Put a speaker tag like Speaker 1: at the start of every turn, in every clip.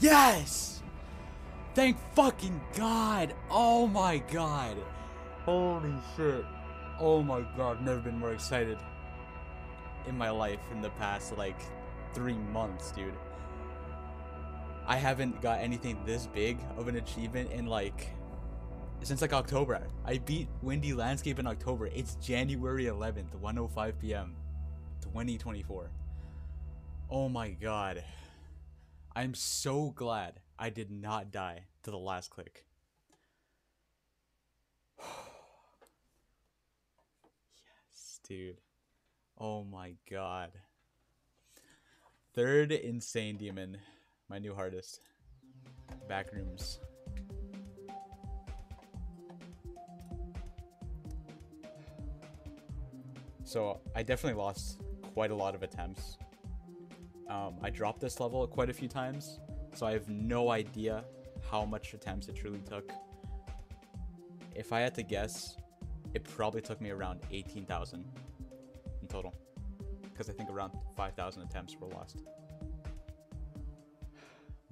Speaker 1: Yes! Thank fucking God! Oh my God! Holy shit! Oh my God! Never been more excited in my life in the past like three months, dude. I haven't got anything this big of an achievement in like since like October. I beat Windy Landscape in October. It's January 11th, 1:05 p.m. 2024. Oh my god. I'm so glad I did not die to the last click. yes, dude. Oh my god. Third Insane Demon, my new hardest. Backrooms. So I definitely lost quite a lot of attempts. Um, I dropped this level quite a few times, so I have no idea how much attempts it truly took. If I had to guess, it probably took me around 18,000 in total. Because I think around 5,000 attempts were lost.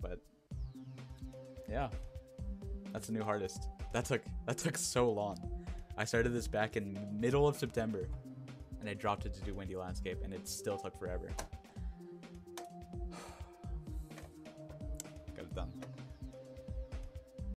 Speaker 1: But yeah, that's the new hardest. That took that took so long. I started this back in middle of September, and I dropped it to do Windy Landscape, and it still took forever.